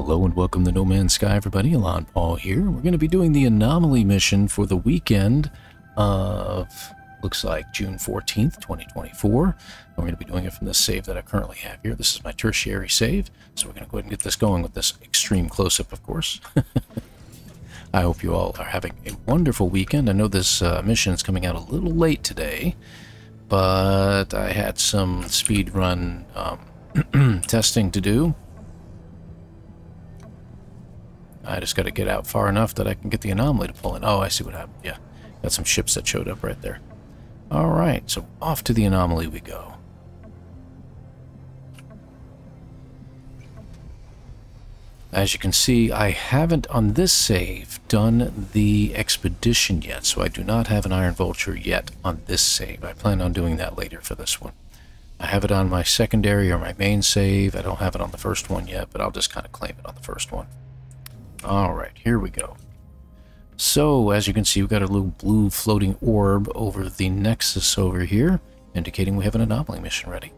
Hello and welcome to No Man's Sky, everybody. Elan Paul here. We're going to be doing the anomaly mission for the weekend of, looks like June 14th, 2024. And we're going to be doing it from this save that I currently have here. This is my tertiary save, so we're going to go ahead and get this going with this extreme close-up, of course. I hope you all are having a wonderful weekend. I know this uh, mission is coming out a little late today, but I had some speed run um, testing to do I just got to get out far enough that I can get the anomaly to pull in. Oh, I see what happened. Yeah, got some ships that showed up right there. All right, so off to the anomaly we go. As you can see, I haven't on this save done the expedition yet, so I do not have an Iron Vulture yet on this save. I plan on doing that later for this one. I have it on my secondary or my main save. I don't have it on the first one yet, but I'll just kind of claim it on the first one. Alright, here we go. So, as you can see, we've got a little blue floating orb over the Nexus over here, indicating we have an anomaly mission ready.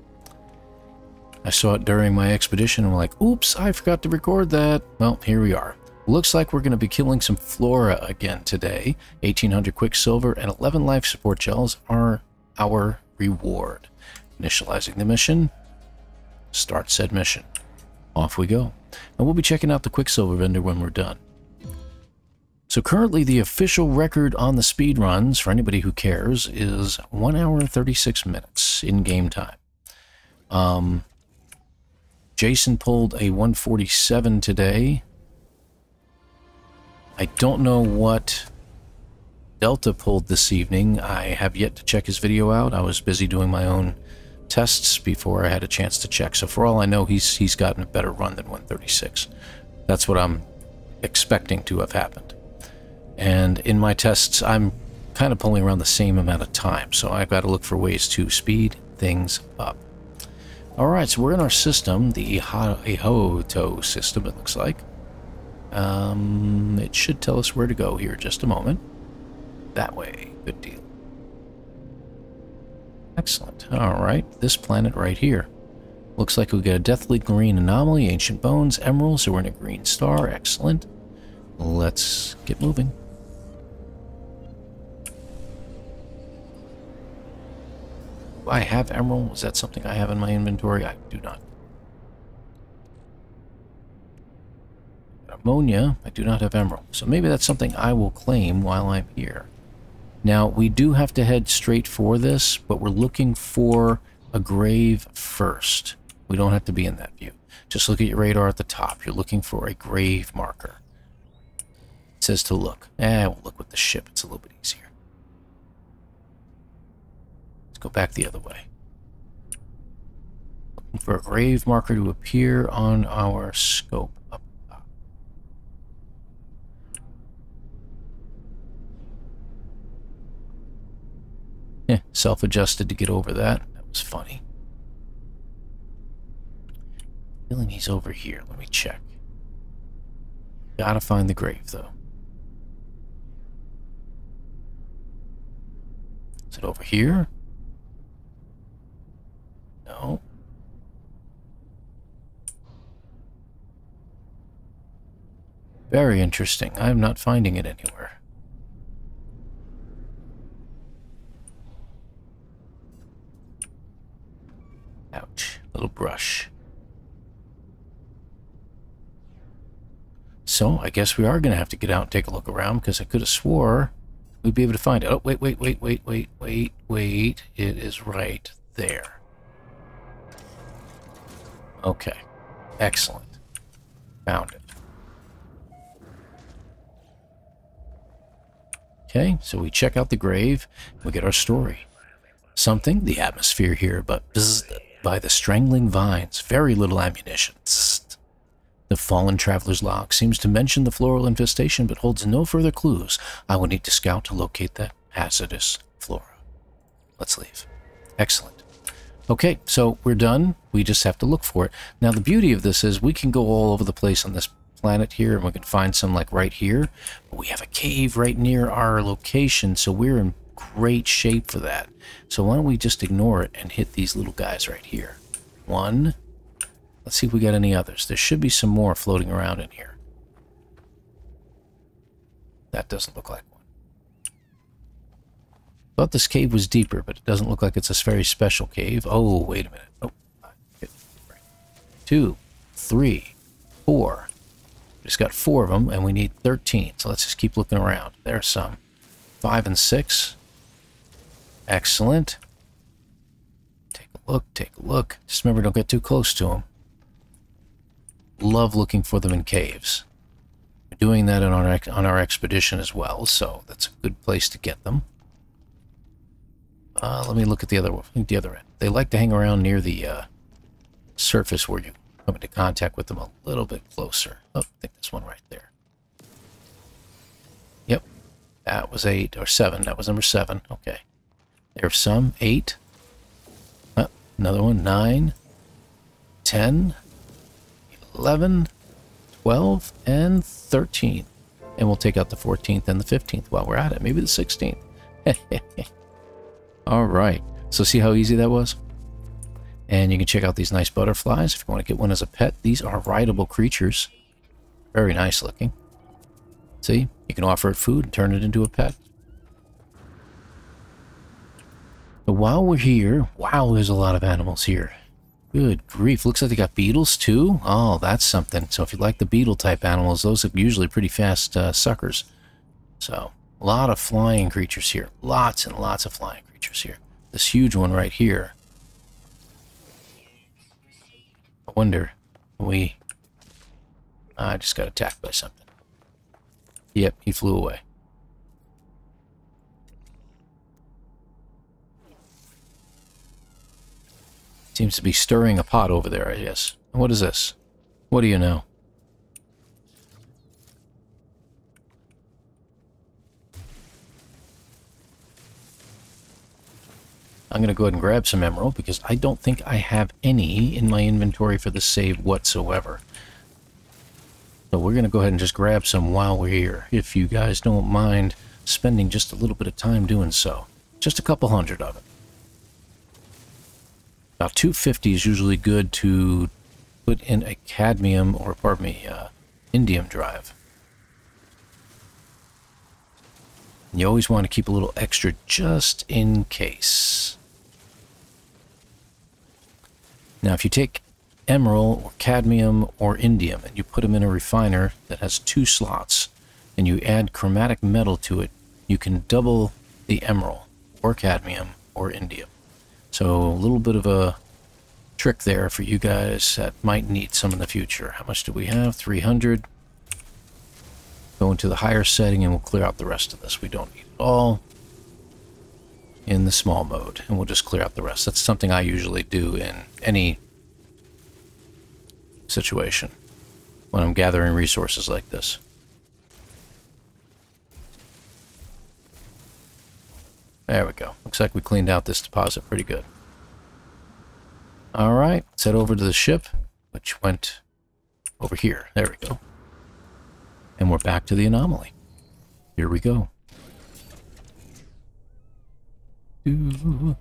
I saw it during my expedition and I'm like, oops, I forgot to record that. Well, here we are. Looks like we're going to be killing some flora again today. 1800 quicksilver and 11 life support gels are our reward. Initializing the mission. Start said mission. Off we go. And we'll be checking out the Quicksilver vendor when we're done. So currently the official record on the speed runs, for anybody who cares, is 1 hour and 36 minutes in game time. Um, Jason pulled a 147 today. I don't know what Delta pulled this evening. I have yet to check his video out. I was busy doing my own tests before I had a chance to check. So for all I know, he's he's gotten a better run than 136. That's what I'm expecting to have happened. And in my tests, I'm kind of pulling around the same amount of time. So I've got to look for ways to speed things up. All right, so we're in our system, the Ihoto system, it looks like. Um, it should tell us where to go here just a moment. That way. Good deal. Excellent. All right, this planet right here. Looks like we get a deathly green anomaly, ancient bones, emeralds, so we're in a green star. Excellent. Let's get moving. Do I have emerald? Is that something I have in my inventory? I do not. Ammonia, I do not have emerald. So maybe that's something I will claim while I'm here. Now, we do have to head straight for this, but we're looking for a grave first. We don't have to be in that view. Just look at your radar at the top. You're looking for a grave marker. It says to look. Eh, we'll look with the ship. It's a little bit easier. Let's go back the other way. Looking for a grave marker to appear on our scope. Eh, self-adjusted to get over that. That was funny. Feeling he's over here. Let me check. Gotta find the grave, though. Is it over here? No. Very interesting. I'm not finding it anywhere. Little brush. So, I guess we are going to have to get out and take a look around because I could have swore we'd be able to find it. Oh, wait, wait, wait, wait, wait, wait, wait. It is right there. Okay. Excellent. Found it. Okay, so we check out the grave. We get our story. Something, the atmosphere here, but bzzz, by the strangling vines, very little ammunition. The fallen traveler's log seems to mention the floral infestation, but holds no further clues. I will need to scout to locate that hazardous flora. Let's leave. Excellent. Okay, so we're done. We just have to look for it. Now, the beauty of this is we can go all over the place on this planet here, and we can find some like right here. But we have a cave right near our location, so we're in great shape for that. So why don't we just ignore it and hit these little guys right here. One, Let's see if we got any others. There should be some more floating around in here. That doesn't look like one. Thought this cave was deeper, but it doesn't look like it's a very special cave. Oh, wait a minute. Oh, two, three, four. Just got four of them, and we need 13. So let's just keep looking around. There's some. Five and six. Excellent. Take a look, take a look. Just remember, don't get too close to them. Love looking for them in caves. We're doing that on our, on our expedition as well, so that's a good place to get them. Uh, let me look at the other the other end. They like to hang around near the uh, surface where you come into contact with them a little bit closer. Oh, I think this one right there. Yep, that was eight or seven. That was number seven. Okay, there's some eight. Uh, another one nine, ten, eleven, twelve, and thirteen. And we'll take out the 14th and the 15th while we're at it. Maybe the 16th. All right. So see how easy that was? And you can check out these nice butterflies if you want to get one as a pet. These are rideable creatures. Very nice looking. See, you can offer it food and turn it into a pet. But while we're here, wow, there's a lot of animals here. Good grief, looks like they got beetles too. Oh, that's something. So if you like the beetle type animals, those are usually pretty fast uh, suckers. So, a lot of flying creatures here. Lots and lots of flying creatures here. This huge one right here. I wonder, we... I just got attacked by something. Yep, he flew away. Seems to be stirring a pot over there, I guess. What is this? What do you know? I'm going to go ahead and grab some emerald because I don't think I have any in my inventory for the save whatsoever. So we're going to go ahead and just grab some while we're here, if you guys don't mind spending just a little bit of time doing so. Just a couple hundred of it. About 250 is usually good to put in a cadmium, or pardon me, uh, indium drive. You always want to keep a little extra just in case. Now, if you take emerald or cadmium or indium and you put them in a refiner that has two slots and you add chromatic metal to it, you can double the emerald or cadmium or indium. So a little bit of a trick there for you guys that might need some in the future. How much do we have? 300. Go into the higher setting and we'll clear out the rest of this. We don't need it all in the small mode, and we'll just clear out the rest. That's something I usually do in any situation when I'm gathering resources like this. There we go. Looks like we cleaned out this deposit pretty good. All right, let's head over to the ship, which went over here. There we go. And we're back to the anomaly. Here we go. And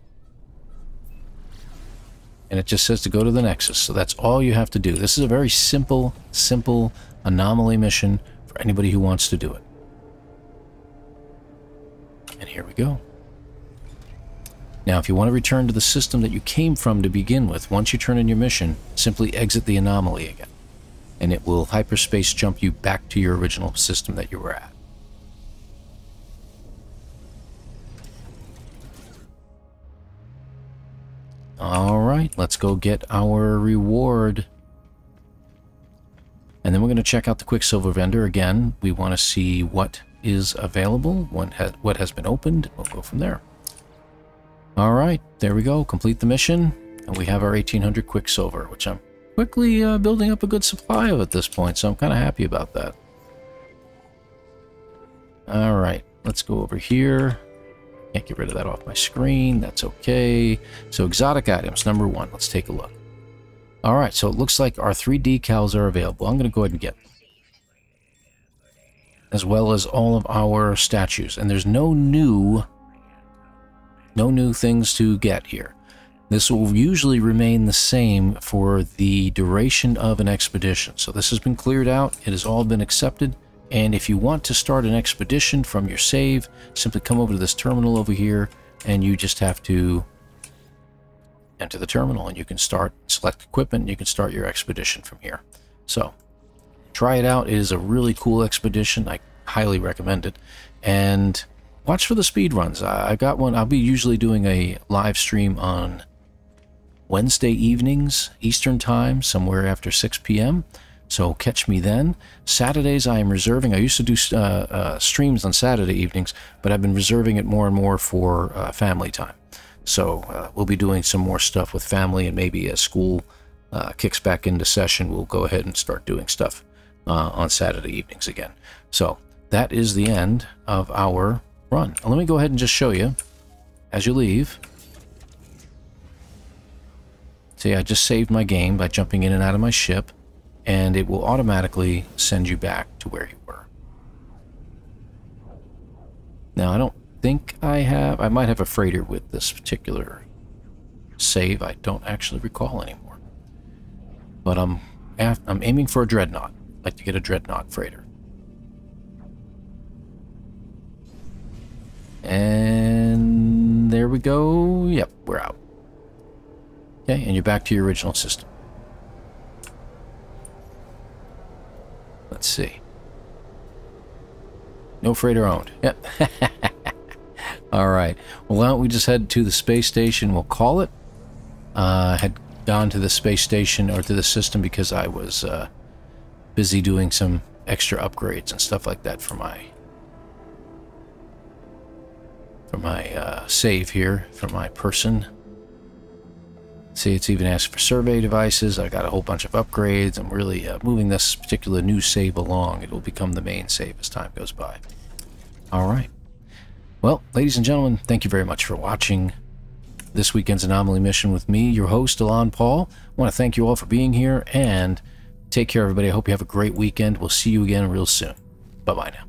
it just says to go to the Nexus, so that's all you have to do. This is a very simple, simple anomaly mission for anybody who wants to do it. And here we go. Now, if you want to return to the system that you came from to begin with, once you turn in your mission, simply exit the anomaly again. And it will hyperspace jump you back to your original system that you were at. All right, let's go get our reward. And then we're going to check out the Quicksilver vendor again. We want to see what is available, what, has been opened. We'll go from there. All right, there we go. Complete the mission. And we have our 1800 Quicksilver, which I'm quickly uh, building up a good supply of at this point, so I'm kind of happy about that. All right, let's go over here. Can't get rid of that off my screen. That's okay. So exotic items, number one. Let's take a look. All right, so it looks like our three decals are available. I'm going to go ahead and get them. As well as all of our statues. And there's no new, no new things to get here. This will usually remain the same for the duration of an expedition. So this has been cleared out. It has all been accepted. And if you want to start an expedition from your save, simply come over to this terminal over here and you just have to enter the terminal and you can start, select equipment, and you can start your expedition from here. So try it out. It is a really cool expedition. I highly recommend it. And watch for the speed runs. I got one. I'll be usually doing a live stream on Wednesday evenings, Eastern Time, somewhere after 6 p.m. So catch me then. Saturdays I am reserving. I used to do uh, uh, streams on Saturday evenings, but I've been reserving it more and more for uh, family time. So uh, we'll be doing some more stuff with family, and maybe as school uh, kicks back into session, we'll go ahead and start doing stuff uh, on Saturday evenings again. So that is the end of our run. Let me go ahead and just show you as you leave. See, I just saved my game by jumping in and out of my ship and it will automatically send you back to where you were. Now, I don't think I have... I might have a freighter with this particular save. I don't actually recall anymore. But I'm, I'm aiming for a Dreadnought. I'd like to get a Dreadnought freighter. And there we go. Yep, we're out. Okay, and you're back to your original system. Let's see. No freighter owned. Yep. All right. Well, why don't we just head to the space station? We'll call it. Uh, had gone to the space station or to the system because I was uh, busy doing some extra upgrades and stuff like that for my for my uh, save here for my person. See, it's even asked for survey devices. I've got a whole bunch of upgrades. I'm really uh, moving this particular new save along. It will become the main save as time goes by. All right. Well, ladies and gentlemen, thank you very much for watching this weekend's Anomaly mission with me, your host, Elan Paul. I want to thank you all for being here, and take care, everybody. I hope you have a great weekend. We'll see you again real soon. Bye-bye now.